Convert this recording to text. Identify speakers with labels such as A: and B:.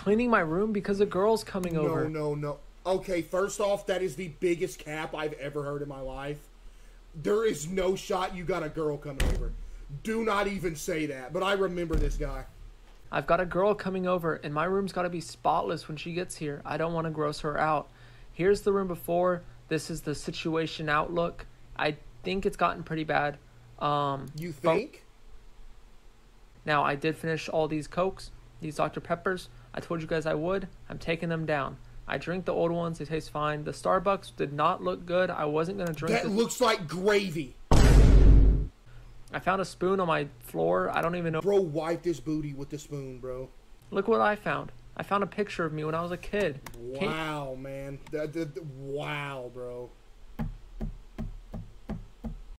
A: cleaning my room because a girl's coming
B: No,
A: over.
B: no, no. No. Okay, first off, that is the biggest cap I've ever heard in my life. There is no shot you got a girl coming over. Do not even say that. But I remember this guy.
A: I've got a girl coming over, and my room's got to be spotless when she gets here. I don't want to gross her out. Here's the room before. This is the situation outlook. I think it's gotten pretty bad. Um,
B: You
A: but-
B: think?
A: now I did finish all these cokes, these Dr Peppers. I told you guys I would. I'm taking them down. I drink the old ones; they taste fine. The Starbucks did not look good. I wasn't gonna drink.
B: That
A: the-
B: looks like gravy.
A: I found a spoon on my floor. I don't even know.
B: Bro, wipe this booty with the spoon, bro.
A: Look what I found. I found a picture of me when I was a kid. Can't-
B: Wow, man. That- that- wow, bro.